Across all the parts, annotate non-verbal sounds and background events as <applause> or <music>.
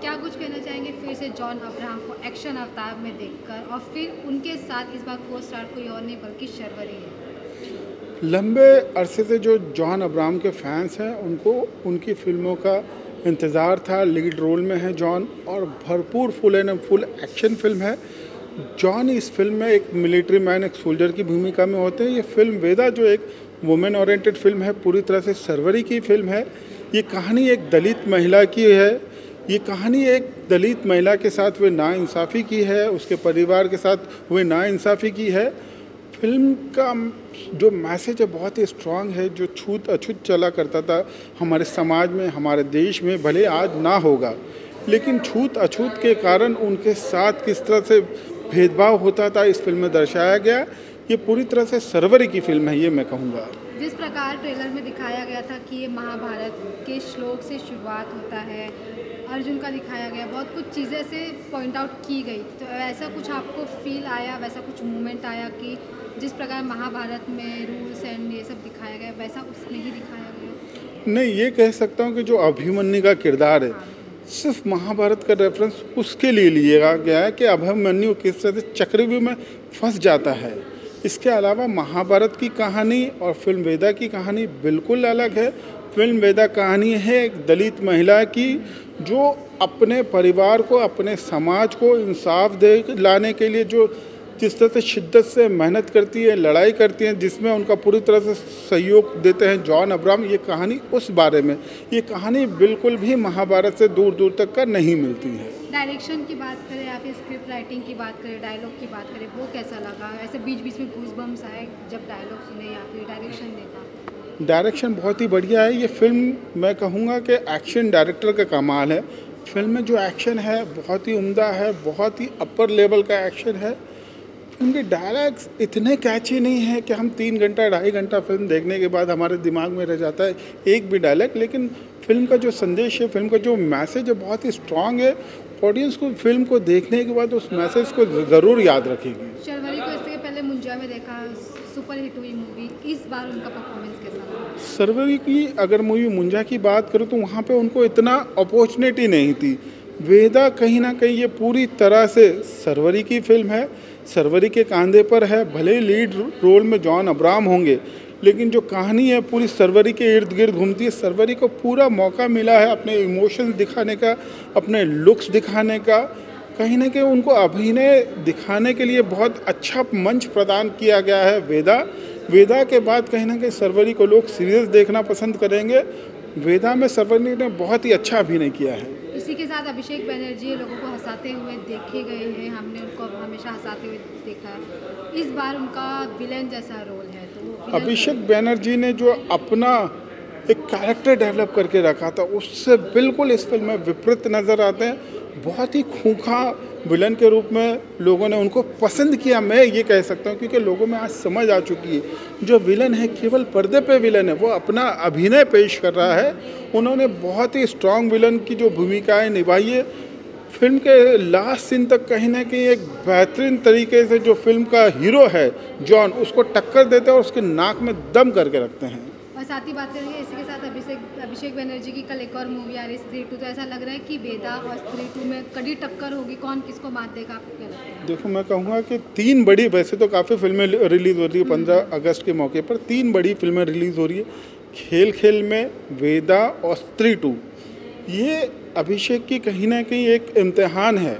क्या कुछ कहना चाहेंगे फिर से जॉन अब्राहम को एक्शन अवतार में देखकर और फिर उनके साथ इस बार को स्टार कोई और नहीं, बल्कि शर्वरी है। लंबे अरसे से जो जॉन अब्राहम के फैंस हैं, उनको, उनकी फ़िल्मों का इंतज़ार था लीड रोल में है जॉन और भरपूर full and full action film है। जॉन इस फ़िल्म में एक मिलिट्री मैन एक सोल्जर की भूमिका में होते हैं। ये फ़िल्म वेदा जो एक वुमेन ओरिएंटेड फ़िल्म है, पूरी तरह से सरवरी की फ़िल्म है। ये कहानी एक दलित महिला की है। ये कहानी एक दलित महिला के साथ हुए नाइंसाफ़ी की है, उसके परिवार के साथ हुए नाइंसाफ़ी की है। फ़िल्म का जो मैसेज है बहुत ही स्ट्रांग है, जो छूत अछूत चला करता था हमारे समाज में, हमारे देश में, भले आज ना होगा। लेकिन छूत अछूत के कारण उनके साथ किस तरह से भेदभाव होता था इस फ़िल्म में दर्शाया गया। ये पूरी तरह से सरवरी की फ़िल्म है, ये मैं कहूँगा। जिस प्रकार ट्रेलर में दिखाया गया था कि ये महाभारत के श्लोक से शुरुआत होता है अर्जुन का दिखाया गया, बहुत कुछ चीज़ें से पॉइंट आउट की गई। तो ऐसा कुछ आपको फील आया, वैसा कुछ मोमेंट आया कि जिस प्रकार महाभारत में रूल्स एंड ये सब दिखाया गया, वैसा उसमें ही दिखाया गया? नहीं, ये कह सकता हूँ कि जो अभिमन्यु का किरदार है, सिर्फ़ महाभारत का रेफरेंस उसके लिए लिया गया है कि अभिमन्यु किस तरह से चक्रव्यूह में फंस जाता है। इसके अलावा महाभारत की कहानी और फ़िल्म वेदा की कहानी बिल्कुल अलग है। फ़िल्म वेदा कहानी है एक दलित महिला की जो अपने परिवार को, अपने समाज को इंसाफ दे, लाने के लिए जो जिस तरह से शिद्दत से मेहनत करती है, लड़ाई करती हैं, जिसमें उनका पूरी तरह से सहयोग देते हैं जॉन अब्राम ये कहानी उस बारे में। ये कहानी बिल्कुल भी महाभारत से दूर दूर तक का नहीं मिलती है। डायरेक्शन की बात करें फिर स्क्रिप्ट राइटिंग की बात करें, डायलॉग की बात करें, वो कैसा लगा? ऐसे बीच बीच में घूस बम्स आए जब डायलॉग सुने या फिर डायरेक्शन देखा डायरेक्शन बहुत ही बढ़िया है। ये फ़िल्म मैं कहूँगा कि एक्शन डायरेक्टर का कमाल है। फ़िल्म में जो एक्शन है, बहुत ही उम्दा है, बहुत ही अपर लेवल का एक्शन है। फ़िल्म के डायलॉग्स इतने कैची नहीं है कि हम तीन घंटा, ढाई घंटा फ़िल्म देखने के बाद हमारे दिमाग में रह जाता है एक भी डायलॉग। लेकिन फ़िल्म का जो संदेश है, फ़िल्म का जो मैसेज है, बहुत ही स्ट्रांग है। ऑडियंस को फ़िल्म को देखने के बाद उस मैसेज को ज़रूर याद रखेगी। को इससे पहले मुंजा में देखा सुपर हिट हुई मूवी इस बार उनका परफॉर्मेंस कैसा सरवरी की अगर मूवी मुंजा की बात करूँ तो वहाँ पे उनको इतना अपॉर्चुनिटी नहीं थी। वेदा कहीं ना कहीं ये पूरी तरह से सरवरी की फ़िल्म है, सरवरी के कांधे पर है, भले ही लीड रोल में जॉन अब्राम होंगे, लेकिन जो कहानी है पूरी सरवरी के इर्द गिर्द घूमती है। सरवरी को पूरा मौका मिला है अपने इमोशंस दिखाने का, अपने लुक्स दिखाने का कहीं ना कहीं उनको अभिनय दिखाने के लिए बहुत अच्छा मंच प्रदान किया गया है वेदा। वेदा के बाद कहीं ना कहीं सरवरी को लोग सीरियस देखना पसंद करेंगे। वेदा में सरवरी ने बहुत ही अच्छा अभिनय किया है। इसी के साथ अभिषेक बनर्जी लोगों को हंसाते हुए देखे गए हैं। हमने उनको हमेशा हंसाते हुए देखा। है इस बार उनका विलन जैसा रोल है तो अभिषेक बनर्जी ने जो अपना एक कैरेक्टर डेवलप करके रखा था। उससे बिल्कुल इस फ़िल्म में विपरीत नज़र आते हैं। बहुत ही खूंखा विलन के रूप में लोगों ने उनको पसंद किया। मैं ये कह सकता हूँ, क्योंकि लोगों में आज समझ आ चुकी है। जो विलन है, केवल पर्दे पे विलन है, वो अपना अभिनय पेश कर रहा है। उन्होंने बहुत ही स्ट्रांग विलन की जो भूमिकाएँ निभाई है। फ़िल्म के लास्ट सीन तक कहीं ना कहीं एक बेहतरीन तरीके से जो फ़िल्म का हीरो है जॉन उसको टक्कर देते हैं और उसके नाक में दम करके रखते हैं। और साथ ही बात करेंगे इसी के साथ अभिषेक अभिषेक बनर्जी की कल एक और मूवी आ रही है स्त्री टू तो ऐसा लग रहा है कि वेदा और स्त्री टू में कड़ी टक्कर होगी कौन किसको मात देगा? आपको क्या लगता है देखो मैं कहूँगा कि तीन बड़ी वैसे तो काफ़ी फ़िल्में रिलीज़ हो रही है पंद्रह अगस्त के मौके पर तीन बड़ी फ़िल्में रिलीज़ हो रही है। खेल खेल में वेदा और स्त्री टू ये अभिषेक की कहीं ना कहीं एक इम्तहान है।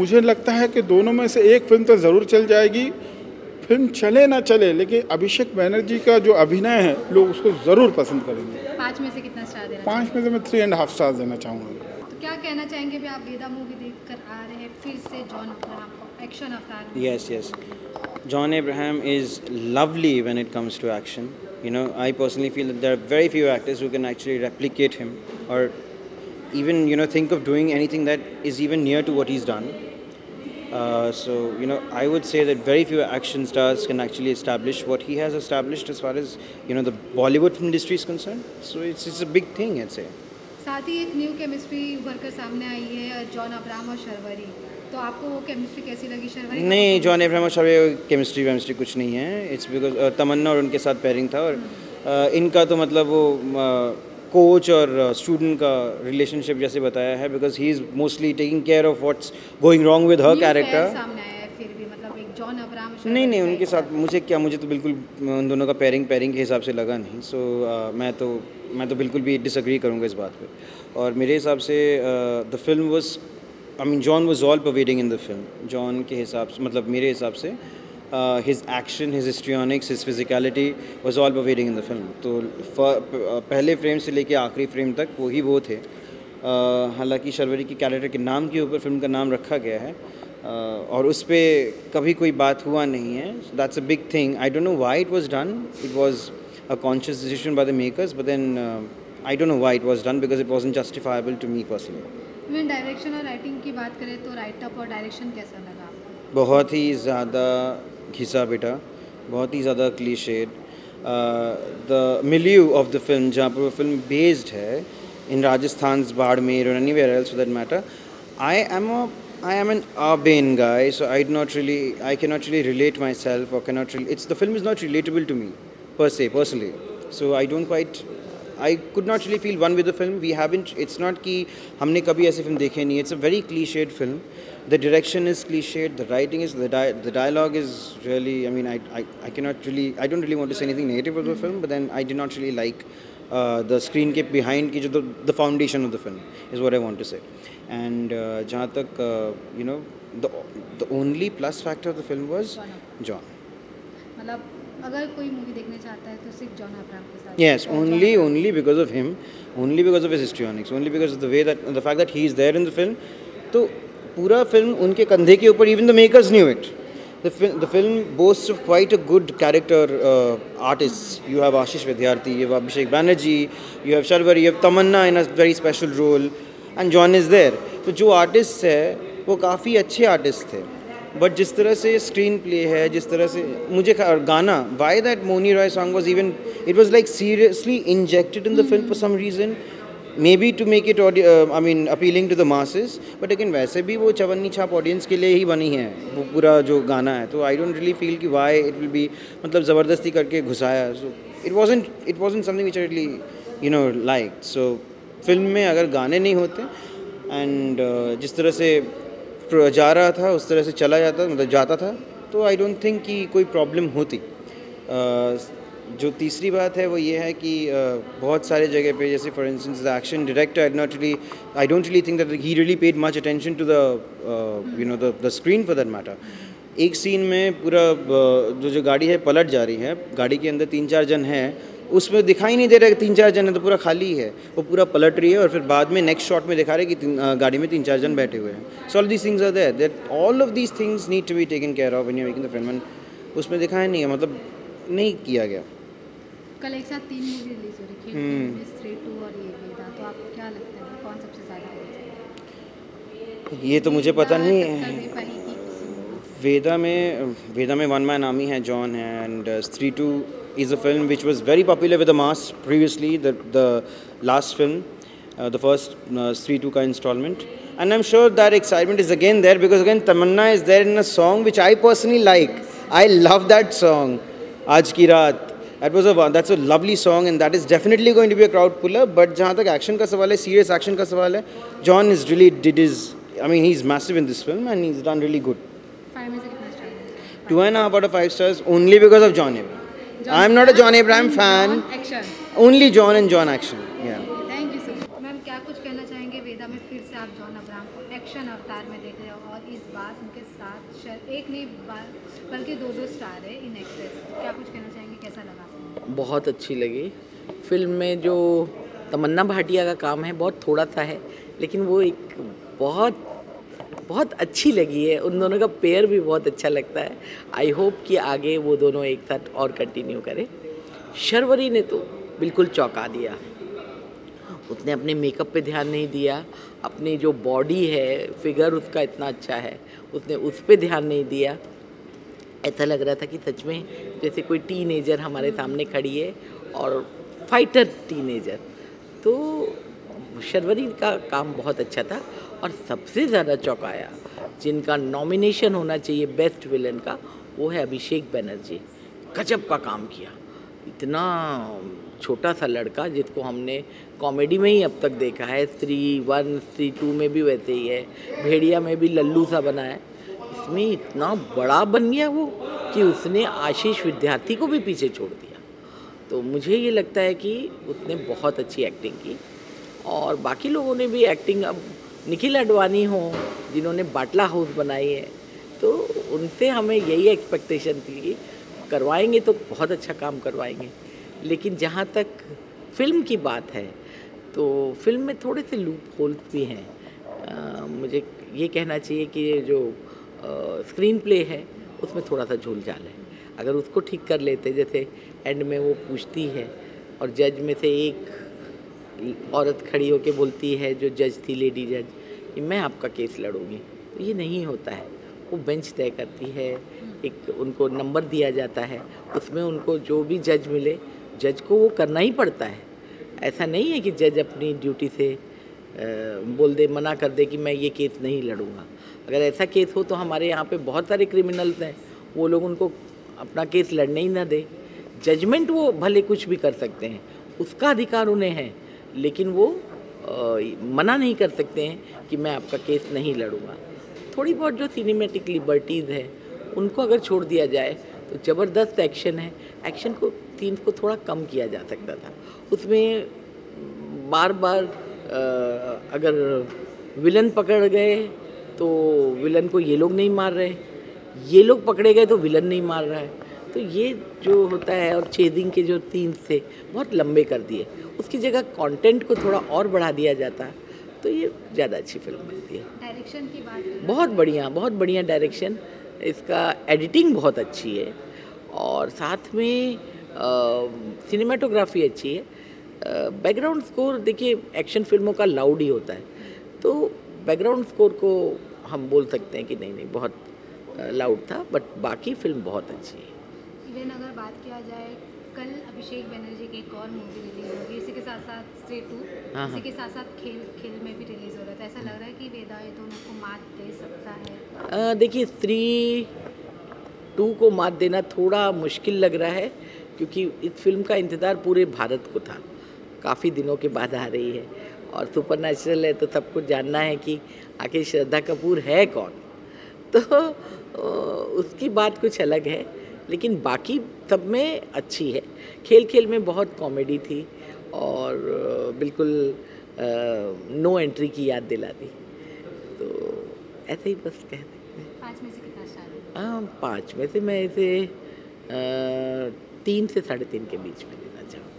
मुझे लगता है कि दोनों में से एक फ़िल्म तो ज़रूर चल जाएगी। फ़िल्म चले ना चले लेकिन अभिषेक बैनर्जी का जो अभिनय है लोग उसको ज़रूर पसंद करेंगे पाँच में से कितना स्टार देना पाँच में से मैं थ्री एंड हाफ़ स्टार देना चाहूँगा तो क्या कहना चाहेंगे भी आप वेदा मूवी देख कर आ रहे हैं फिर से जॉन अब्राहम एक्शन अवतार Yes, yes. John Abraham is lovely when it comes to action. You know, I personally feel that there are very few actors who can actually replicate him or even, you know, think of doing anything that is even near to what he's done. Uh, so, you know, I would say that very few action stars can actually establish what he has established as far as, you know, the Bollywood industry is concerned. So it's, it's a big thing, I'd say. साथ ही एक new chemistry उभर कर सामने आई है John Abraham और शर्वरी तो आपको वो केमिस्ट्री कैसी लगी शर्वरी नहीं जॉन एब्राहम और शर्वे केमिस्ट्री वेमिस्ट्री कुछ नहीं है इट्स बिकॉज़ तमन्ना और उनके साथ पेयरिंग था और uh, इनका तो मतलब वो कोच और स्टूडेंट का रिलेशनशिप जैसे बताया है because he is mostly taking care of what's going wrong with her character नहीं नहीं उनके साथ मुझे क्या मुझे तो बिल्कुल उन दोनों का पेयरिंग पेयरिंग के हिसाब से लगा नहीं सो so, uh, मैं तो मैं तो बिल्कुल भी डिसग्री करूँगा इस बात पे। और मेरे हिसाब से the film was I mean John was all pervading in the film John के हिसाब से मतलब मेरे हिसाब से his action his histrionics his physicality was all pervading in the film तो पहले फ्रेम से लेके आखिरी फ्रेम तक वही वो थे। Uh, हालाँकि शर्वरी की कैरेक्टर के नाम के ऊपर फ़िल्म का नाम रखा गया है। Uh, और उस पर कभी कोई बात हुआ नहीं है। That's a big thing I don't know why it was done it was a conscious decision by the makers but then I don't know why it was done because it was justifiable to me personally मैं direction और writing की बात करें तो write up और direction कैसा लगा बहुत ही ज़्यादा खिसा बेटा, बहुत ही ज़्यादा cliched the milieu of the film जहाँ पर वो फ़िल्म बेस्ड है in Rajasthan Barmer anywhere else that matter I am I am an urban guy so I not really I can not really relate myself और can not really it's the film is not relatable to me per se personally so I don't quite I could not really feel one with the film. We haven't. It's not कि हमने कभी ऐसे film देखे नहीं. It's a very cliched film. The direction is cliched. The writing is the di- the dialogue is really. I mean, I, I I cannot really. I don't really want to say anything negative of the film, but then I did not really like uh, the screen के behind की जो the, the foundation of the film is what I want to say. And uh, जहाँ तक uh, you know the the only plus factor of the film was John. मतलब अगर कोई movie देखने चाहता है तो सिर्फ़ जॉन अब्राहम के साथ Yes, only only because of him, only because of his histrionics, only because of the way that the fact that he is there in the film. तो पूरा फ़िल्म उनके कंधे के ऊपर even the makers knew it. The film, the film boasts of quite a good character uh, artists. You have Ashish Vidyarthi, you have Abhishek Banerjee, you have Sharwari, you have Tamanna in a very special role, and John is there. तो जो artist है वो काफ़ी अच्छे artist थे but जिस तरह से स्क्रीन प्ले है जिस तरह से मुझे गाना why that Mouni Roy song was even it was like seriously injected in the film for some reason maybe to make it I mean appealing to the masses but लेकिन वैसे भी वो चवन्नी छाप ऑडियंस के लिए ही बनी है वो पूरा जो गाना है। तो आई डोंट रियली फील कि वाई इट विल बी मतलब ज़बरदस्ती करके घुसाया। So it was it was something which really you know like so film में अगर गाने नहीं होते एंड uh, जिस तरह से जा रहा था, उस तरह से चला जाता मतलब जाता था तो आई डोंट थिंक कि कोई प्रॉब्लम होती। जो तीसरी बात है, वो ये है कि बहुत सारे जगह पे, जैसे for instance the action director I not really I don't really think that he really paid much attention to the you know the screen for that matter एक सीन में पूरा जो जो गाड़ी है, पलट जा रही है। गाड़ी के अंदर तीन चार जन हैं उसमें दिखाई नहीं दे रहा कि तीन चार जन है तो पूरा खाली है। वो पूरा पलट रही है और फिर बाद में नेक्स्ट शॉट में दिखा रहे कि गाड़ी में तीन चार जन बैठे हुए हैं। So all these things are there that all of these things need to be taken care of in making the film उसमें दिखाया नहीं है मतलब नहीं किया गया। कल एक साथ तीन मूवी रिलीज़ हो रही है थ्री और ये वेदा तो आपको क्या लगता है कौन सबसे ज़्यादा ये तो मुझे पता नहीं। वेदा में वेदा में वन मैन आमी है जॉन है and three two is a film which was very popular with the mass previously, the, the last film, uh, the first uh, Sri Tuka installment. And I'm sure that excitement is again there because again Tamanna is there in a song which I personally like. I love that song, Aaj Ki Raat. That was a that's a lovely song and that is definitely going to be a crowd puller. But जहाँ तक action का सवाल है, serious action का सवाल है, John is really did his. I mean, he's massive in this film and he's done really good. Five में से कितना star? Two and a half out of five stars only because of John Abraham. I'm not a John Abraham fan. Action. Only John and John action. Yeah. Thank you so much. Ma'am क्या कुछ कहना चाहेंगे वेदा में फिर से आप John Abraham को action अवतार में देख रहे हो और इस बार उनके साथ एक नहीं बल्कि दो दो स्टार है इन एक्ट्रेस क्या कुछ कहना चाहेंगे कैसा लगा बहुत अच्छी लगी फ़िल्म में जो तमन्ना भाटिया का काम है बहुत थोड़ा सा है लेकिन वो एक बहुत बहुत अच्छी लगी है। उन दोनों का पेयर भी बहुत अच्छा लगता है। आई होप कि आगे वो दोनों एक साथ और कंटिन्यू करें। शर्वरी ने तो बिल्कुल चौंका दिया। उसने अपने मेकअप पे ध्यान नहीं दिया। अपनी जो बॉडी है फिगर उसका इतना अच्छा है। उसने उस पर ध्यान नहीं दिया। ऐसा लग रहा था कि सच में जैसे कोई टीनेजर हमारे सामने खड़ी है और फाइटर टीनेजर तो शर्वरी का काम बहुत अच्छा था। और सबसे ज़्यादा चौंकाया, जिनका नॉमिनेशन होना चाहिए बेस्ट विलन का, वो है अभिषेक बनर्जी। गजब का काम किया। इतना छोटा सा लड़का जिसको हमने कॉमेडी में ही अब तक देखा है स्त्री वन स्त्री टू में भी वैसे ही है, भेड़िया में भी लल्लू सा बना है। इसमें इतना बड़ा बन गया वो कि उसने आशीष विद्यार्थी को भी पीछे छोड़ दिया। तो मुझे ये लगता है कि उसने बहुत अच्छी एक्टिंग की और बाकी लोगों ने भी एक्टिंग अब निखिल अडवाणी हो, जिन्होंने बाटला हाउस बनाई है तो उनसे हमें यही एक्सपेक्टेशन थी कि करवाएँगे तो बहुत अच्छा काम करवाएँगे। लेकिन जहाँ तक फ़िल्म की बात है तो फ़िल्म में थोड़े से लूप होल्स भी हैं। मुझे ये कहना चाहिए कि जो स्क्रीन प्ले है, उसमें थोड़ा सा झूल झाल है। अगर उसको ठीक कर लेते, जैसे एंड में वो पूछती है, और जज में से एक औरत खड़ी होके बोलती है, जो जज थी लेडी जज कि मैं आपका केस लड़ूँगी। तो ये नहीं होता है। वो बेंच तय करती है, एक उनको नंबर दिया जाता है। उसमें उनको जो भी जज मिले, जज को वो करना ही पड़ता है। ऐसा नहीं है कि जज अपनी ड्यूटी से बोल दे, मना कर दे कि मैं ये केस नहीं लड़ूँगा। अगर ऐसा केस हो तो हमारे यहाँ पे बहुत सारे क्रिमिनल्स हैं। वो लोग उनको अपना केस लड़ने ही ना दे। जजमेंट वो भले कुछ भी कर सकते हैं। उसका अधिकार उन्हें है, लेकिन वो मना नहीं कर सकते हैं कि मैं आपका केस नहीं लड़ूँगा। थोड़ी बहुत जो सिनेमेटिक लिबर्टीज़ है, उनको अगर छोड़ दिया जाए तो ज़बरदस्त एक्शन है। एक्शन को सीन्स को थोड़ा कम किया जा सकता था। उसमें बार बार अगर विलन पकड़ गए तो विलन को ये लोग नहीं मार रहे। ये लोग पकड़े गए तो विलन नहीं मार रहा है। तो ये जो होता है और चेजिंग के जो सीन्स थे बहुत लंबे कर दिए उसकी जगह कंटेंट को थोड़ा और बढ़ा दिया जाता तो ये ज़्यादा अच्छी फ़िल्म बनती है। डायरेक्शन की बात बहुत बढ़िया बहुत बढ़िया डायरेक्शन इसका एडिटिंग बहुत अच्छी है और साथ में सिनेमाटोग्राफी अच्छी है। बैकग्राउंड स्कोर देखिए एक्शन फ़िल्मों का लाउड ही होता है। तो बैकग्राउंड स्कोर को हम बोल सकते हैं कि नहीं नहीं बहुत लाउड था बट बाकी फ़िल्म बहुत अच्छी है। इवन अगर बात किया जाए कल अभिषेक बनर्जी की एक और मूवी रिलीज़ होगी इसी के साथ साथ स्टे टू हाँ, इसी हाँ। के साथ साथ खेल खेल में भी रिलीज़ हो रहा था ऐसा लग रहा है कि वेदा ये दोनों को मात दे सकता है? देखिए स्त्री टू को मात देना थोड़ा मुश्किल लग रहा है क्योंकि इस फ़िल्म का इंतज़ार पूरे भारत को था। काफ़ी दिनों के बाद आ रही है और सुपर नेचुरल है तो सबको जानना है कि आखिर श्रद्धा कपूर है कौन? <laughs> तो उसकी बात कुछ अलग है। लेकिन बाकी सब में अच्छी है। खेल खेल में बहुत कॉमेडी थी और बिल्कुल नो एंट्री की याद दिला दी तो ऐसे ही बस कह सकते हैं। पाँच में से कितना स्टार पाँच में से मैं इसे तीन से साढ़े तीन के बीच में देना चाहूँ।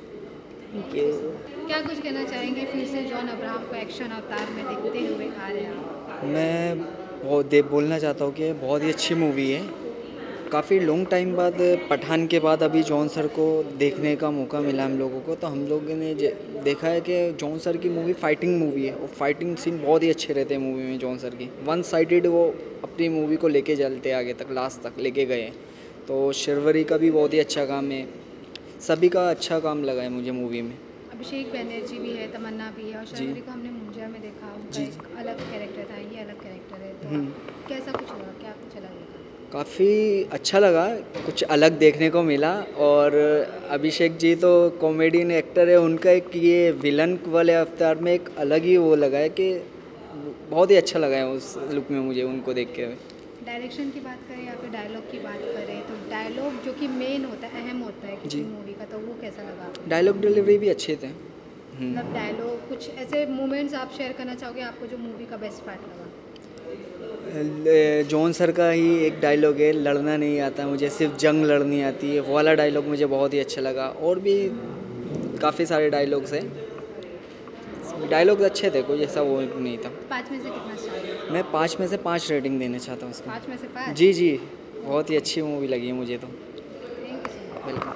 थैंक यू क्या कुछ कहना चाहेंगे फिर से जॉन अब्राहम को एक्शन अवतार में देखते हुए आ रहे हैं मैं बहुत दे बोलना चाहता हूँ कि बहुत ही अच्छी मूवी है। काफ़ी लॉन्ग टाइम बाद पठान के बाद अभी जॉन सर को देखने का मौका मिला हम लोगों को तो हम लोगों ने देखा है कि जॉन सर की मूवी फाइटिंग मूवी है और फाइटिंग सीन बहुत ही अच्छे रहते हैं मूवी में जॉन सर की। वन साइडेड वो अपनी मूवी को लेके चलते आगे तक लास्ट तक लेके गए तो शिरवरी का भी बहुत ही अच्छा काम है। सभी का अच्छा काम लगा है मुझे मूवी में। अभिषेक बनर्जी भी है तमन्ना भी है और। शर्वरी को हमने मुंजिया में देखा। उनका एक अलग कैरेक्टर था ये अलग कैरेक्टर है तो हम्म। कैसा कुछ लगा क्या कुछ अलग लगा काफ़ी अच्छा लगा कुछ अलग देखने को मिला और अभिषेक जी तो कॉमेडियन एक्टर है उनका एक ये विलन वाले अवतार में एक अलग ही वो लगा है कि बहुत ही अच्छा लगा है उस लुक में मुझे उनको देख के। डायरेक्शन की बात करें या फिर डायलॉग की बात करें तो डायलॉग जो कि मेन होता है अहम होता है किसी मूवी का तो वो कैसा लगा डायलॉग डिलीवरी भी अच्छे थे। हम्म। मतलब डायलॉग कुछ ऐसे मोमेंट्स आप शेयर करना चाहोगे आपको जो मूवी का बेस्ट पार्ट लगा? जॉन सर का ही एक डायलॉग है लड़ना नहीं आता मुझे सिर्फ़ जंग लड़नी आती है वो वाला डायलॉग मुझे बहुत ही अच्छा लगा और भी काफ़ी सारे डायलॉग्स हैं। डायलॉग अच्छे थे कोई ऐसा वो नहीं था। पाँच में से कितना मैं पाँच में से पाँच रेटिंग देना चाहता हूँ उसको। पाँच में से पाँच? जी जी बहुत ही अच्छी मूवी लगी है मुझे तो। वेलकम